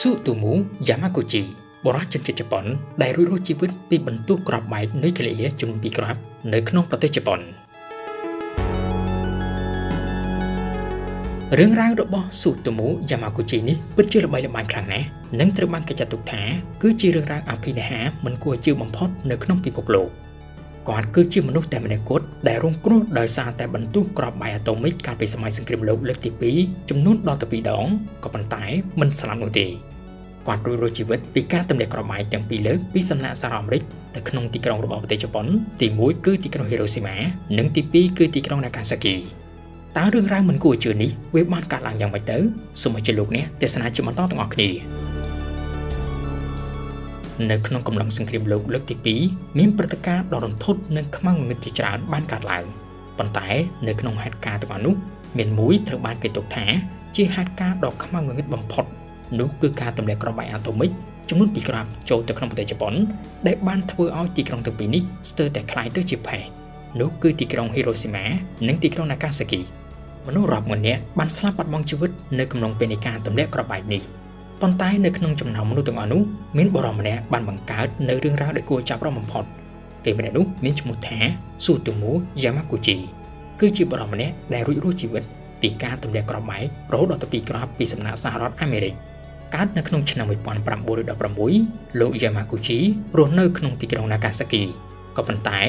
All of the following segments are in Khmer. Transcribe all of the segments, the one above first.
ស៊ូទូមូយ៉ាម៉ាកូជីបរិជនជាតិជប៉ុនដែលរួចរស់ជីវិតពីបន្ទុះក្របបែកនុយក្លេអ៊ែរចំនួន2គ្រាប់នៅក្នុងប្រទេសជប៉ុនរឿងរ៉ាវរបស់ស៊ូទូមូយ៉ាម៉ាកូជីនេះពិតជាល្បីល្បាញខ្លាំងណាស់និងត្រូវបានគេចាត់ទុកថាគឺជារឿងរ៉ាវអភិនិហាមិនគួរជឿបំផុតនៅក្នុងពិភពលោក គាត់គឺជាមនុស្សតែម្នាក់គត់ដែលរងគ្រោះដោយសារតែបន្ទុះក្របបែកអាតូមិកកាលពីសម័យសង្គ្រាមលោកលើកទី2ចំនួនដល់ទៅ2ដងក៏ប៉ុន្តែមិនស្លាប់នោះទេគាត់រួចរស់ជីវិតពីការទម្លាក់ក្របបែកទាំងពីរលើកពីសំណាក់សារអាមេរិកទៅក្នុងទីក្រុងរបស់ប្រទេសជប៉ុនទី1គឺទីក្រុងហេរ៉ូស៊ីម៉ានិងទី2គឺទីក្រុងណាកាសាគីតើរឿងរ៉ាវមិនគួរជឿនេះវាបានកើតឡើងយ៉ាងម៉េចទៅសូមអញ្ជើញលោកអ្នកទស្សនាជាបន្តទាំងអស់គ្នា នៅក្នុងកំឡុងសង្គ្រាមលោកលើកទី2មានព្រឹត្តិការណ៍ដ៏រន្ធត់និងខ្មៅងងឹតជាច្រើនបានកើតឡើងប៉ុន្តែនៅក្នុងហេតុការណ៍ទាំងអស់នោះមានមួយត្រូវបានគេទុកថាជាហេតុការណ៍ដ៏ខ្មៅងងឹតបំផុតនោះគឺការទម្លាក់គ្រាប់បែកអាតូមិកចំនួន2គ្រាប់ចូលទៅក្នុងប្រទេសជប៉ុនដែលបានធ្វើឲ្យទីក្រុងទាំងពីរនេះស្ទើរតែคล้ายទៅជាផេះនោះគឺទីក្រុងហីរ៉ូស៊ីម៉ានិងទីក្រុងណាកាសាគីមនុស្សរាប់ម៉ឺននាក់បានស្លាប់បាត់បង់ជីវិតនៅកំឡុងពេលនៃការទម្លាក់គ្រាប់បែកនេះ ប៉ុន្តែនៅក្នុងចំណោមមនុស្សទាំងអស់នោះមានបរិមម្នាក់បានបង្កើតនៅរឿងរ៉ាវដែលគួរចាប់អារម្មណ៍បំផុតគេម្នាក់នោះមានឈ្មោះថាស៊ូតូមូយ៉ាម៉ាគូជីគឺជាបរិមម្នាក់ដែលរួចរស់ជីវិតពីការទម្លាក់គ្រាប់បែករហូតដល់ទៅ2គ្រាប់ពីសំណាក់សហរដ្ឋអាមេរិកកើតនៅក្នុងឆ្នាំ1916លោកយ៉ាម៉ាគូជីរស់នៅក្នុងទីក្រុងណាកាសាគីក៏ប៉ុន្តែ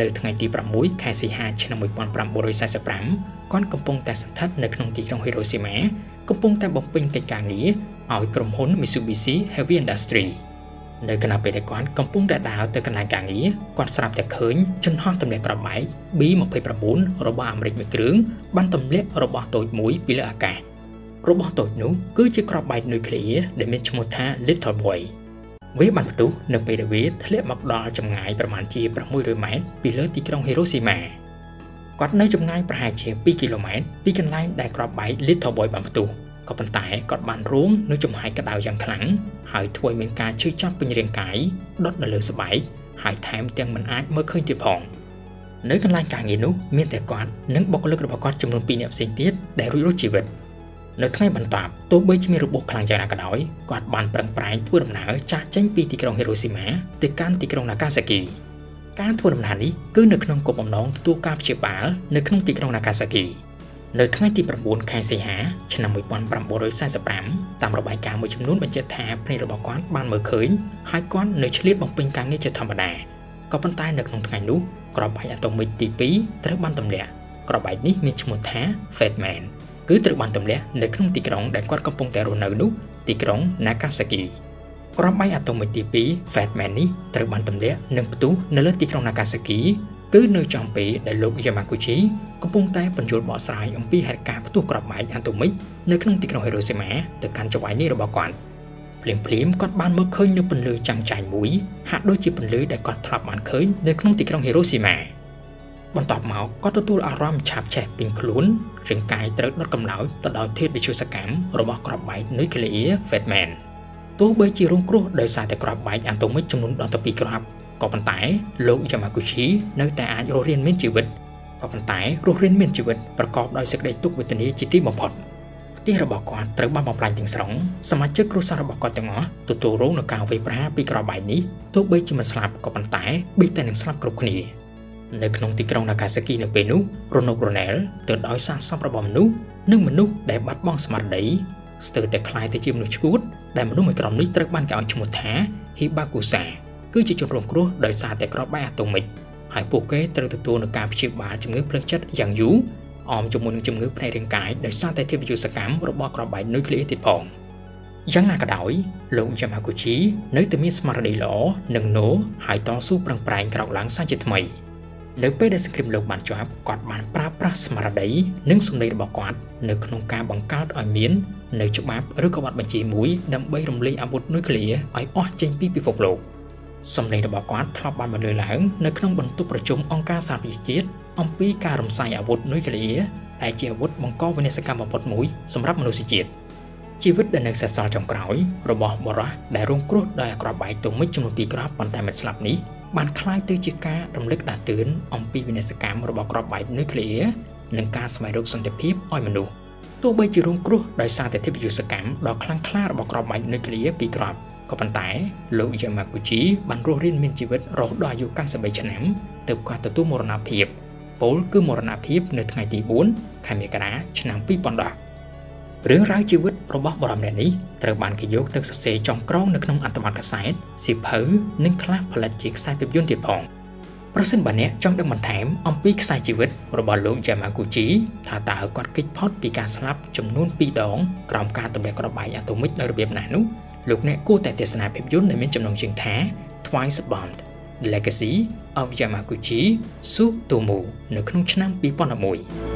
នៅថ្ងៃទី6ខែសីហាឆ្នាំ1945គាត់កំពុងតែស្ថិតនៅក្នុងទីក្រុងហីរ៉ូស៊ីម៉ាកំពុងតែបំពេញកិច្ចការងារ ឲ្យក្រុមហ៊ុន Mitsubishi Heavy Industry នៅគណៈពេលដែលគាត់កំពុងតែដើរទៅកន្លែងការងារគាត់ស្រាប់តែឃើញជនហោះទម្លាក់គ្រាប់បែក B29 របស់អាមេរិកមួយគ្រឿងបានទម្លាក់របស់តូចមួយពីលើអាកាសរបស់តូចនោះគឺជាគ្រាប់បែកនុយក្លេអ៊ែរដែលមានឈ្មោះថា Little Boy វាបានផ្ទុះនៅពេលដែលវាធ្លាក់មកដល់ចម្ងាយប្រមាណជា600ម៉ែត្រពីលើទីក្រុងហីរ៉ូស៊ីម៉ាគាត់នៅចម្ងាយប្រហែលជា2គីឡូម៉ែត្រពីកន្លែងដែលគ្រាប់បែក Little Boy បានផ្ទុះ ក៏ប៉ុន្តែគាត់បានរងនៅចំហាយក្តៅយ៉ាងខ្លាំងហើយធ្វើឲ្យមានការឈឺចាប់ពេញរាងកាយដុតនៅលើស្បែកហើយថែមទាំងមិនអាចមើលឃើញទៀតផងនៅកន្លែងការងារនោះមានតែគាត់និងបុគ្គលិករបស់គាត់ចំនួន2នាក់ផ្សេងទៀតដែលរួចរស់ជីវិតនៅថ្ងៃបន្ទាប់ទោះបីជាមានរបួសខ្លាំងយ៉ាងណាក៏ដោយគាត់បានប្រឹងប្រែងធ្វើដំណើរចាស់ចេញពីទីក្រុងហេរ៉ូស៊ីម៉ាទៅកាន់ទីក្រុងណាកាសាគីការធ្វើដំណើរនេះគឺនៅក្នុងគោលបំណងទទួលការព្យាបាលនៅក្នុងទីក្រុងណាកាសាគី នៅថ្ងៃទី9ខែសីហាឆ្នាំ1945តាមរបាយការណ៍មួយចំនួនបញ្ជាក់ថាភ្នែករបស់គាត់បានមើលឃើញហើយគាត់នៅឆ្លៀតបំពេញការងារជាធម្មតាក៏ប៉ុន្តែនៅក្នុងថ្ងៃនោះក្របបែកអាតូមិកទី2ត្រូវបានទម្លាក់ក្របបែកនេះមានឈ្មោះថា Fatman គឺត្រូវបានទម្លាក់នៅក្នុងទីក្រុងដែលគាត់កំពុងតែរស់នៅនោះទីក្រុង Nagasaki ក្របបែកអាតូមិកទី2 Fatman នេះត្រូវបានទម្លាក់និងផ្ទុះនៅលើទីក្រុង Nagasaki គឺនៅចំពេលដែលលោក Yamaguchi កំពុងតែបញ្យល់បកស្រាយអំពីហេតុការណ៍ផ្ទុះក្របបែកអាតូមិកនៅក្នុងទីក្រុង Hiroshima ទៅកាន់ចៅហ្វាយនេះរបស់គាត់ភ្លាមភ្លាមគាត់បានមើលឃើញនៅពន្លឺចាំងចាញ់មួយហាក់ដូចជាពន្លឺដែលគាត់ធ្លាប់បានឃើញនៅក្នុងទីក្រុង Hiroshima បន្ទាប់មកគាត់ទទួលអារម្មណ៍ឆាបឆេះពីខ្លួនរាងកាយត្រូវដុតកម្ដៅទៅដោយធាតុវិទ្យុសកម្មរបស់ក្របបែកនុយក្លេអ៊ែរ Fatman ទោះបីជារងគ្រោះដោយសារតែក្របបែកអាតូមិកចំនួនដល់ទៅ2គ្រាប់ ក៏ប៉ុន្តែលោក Yamaguchi នៅតែអាចរស់រានមានជីវិតក៏ប៉ុន្តែរស់រានមានជីវិតប្រកបដោយសេចក្តីទុក្ខវេទនាជាទីបំផុតផ្ទះរបស់គាត់ត្រូវបានបំផ្លាញទាំងស្រុងសមាជិកគ្រួសាររបស់គាត់ទាំងអស់ទទួលរងនឹងការវាយប្រហារពីក្របបែកនេះទោះបីជាមិនស្លាប់ក៏ប៉ុន្តែបិទតែនឹងស្លាប់គ្រប់គ្នានៅក្នុងទីក្រុងនាកាសាគីនៅពេលនោះរណុករណែលទៅដោយសារសពរបស់មនុស្សនិងមនុស្សដែលបាត់បង់ស្មារតីស្ទើរតែคล้ายទៅជាមនុស្សឈួតដែលមនុស្សមួយក្រុមនេះត្រូវបានគេឲ្យឈ្មោះថា Hibakusa គឺជាជនរងគ្រោះដោយសារតែក្របបែកអាតូមិកហើយពួកគេត្រូវទទួលនឹងការព្យាបាលជំងឺផ្លូវចិត្តយ៉ាងយូរអមជាមួយនឹងជំងឺផ្នែករាងកាយដោយសារតែធាតុវិទ្យុសកម្មរបស់ក្របបែកនុយក្លេអ៊ែរទៀតផងយ៉ាងណាក៏ដោយលោកយ៉ាម៉ាកូជីនៅតែមានស្មារតីល្អនិងណូហើយតស៊ូប្រឹងប្រែងក្រោកឡើងសាជាថ្មីនៅពេលដែលសង្គ្រាមលោកបានជាប់គាត់បានប្រើប្រាស់ស្មារតីនិងសម្លេងរបស់គាត់នៅក្នុងការបង្កើតឲ្យមាននៅច្បាប់ឬក៏បទបញ្ជាមួយដើម្បីរំលាយអាវុធនុយក្លេអ៊ែរឲ្យអស់ចេញពីពិភពលោក។ សម្លេងរបស់គាត់ធ្លាប់បានបន្លឺឡើងនៅក្នុងបន្ទប់ប្រជុំអង្គការសហប្រជាជាតិអំពីការរំសាយអាវុធនុយក្លេអ៊ែរដែលជាអាវុធបង្កវិនាសកម្មបំផុតមួយសម្រាប់មនុស្សជាតិជីវិតដែលនៅសេសសល់ចុងក្រោយរបស់បរោះដែលរងគ្រោះដោយអាក្រក់បែកទុំមិចចំនួន2គ្រាប់ប៉ុន្តែមិនស្លាប់នេះបានคล้ายទៅជាការរំលឹកដាស់តឿនអំពីវិនាសកម្មរបស់ក្របបែកនុយក្លេអ៊ែរនិងការស្វែងរកសន្តិភាពឲ្យមនុស្ស ទោះបីជារងគ្រោះដោយសារតែទេពយុទ្ធកម្មដ៏ខ្លាំងក្លារបស់ក្របបែកនុយក្លេអ៊ែរពីរគ្រាប់ ក៏ប៉ុន្តែលោកយ៉ាម៉ាគូជីបានរស់រានមានជីវិតរហូតដល់អាយុ93ឆ្នាំទើបគាត់ទទួលមរណភាពពលគឺមរណភាពនៅថ្ងៃទី4ខែមករាឆ្នាំ2010រឿងរ៉ាវជីវិតរបស់បរមអ្នកនេះត្រូវបានគេយកទៅសរសេរចុងក្រងនៅក្នុងអត្ថបទកាសែតសៀវភៅនិងខ្លះផលិតជាខ្សែភាពយន្តទៀតផងប្រសិនបើអ្នកចង់ដឹងបន្ថែមអំពីខ្សែជីវិតរបស់លោក Yamaguchi ថាតើគាត់គេចផុតពីការស្លាប់ចំនួន2ដងក្រោមការទម្លាក់គ្រាប់បែកអាតូមិកនៅរបៀបណានោះ លោកអ្នកគួរតែទស្សនាភាពយន្តដែលមានចំណងជើងថា Twice Bombed The Legacy of Yamaguchi Tsutomu នៅក្នុងឆ្នាំ2011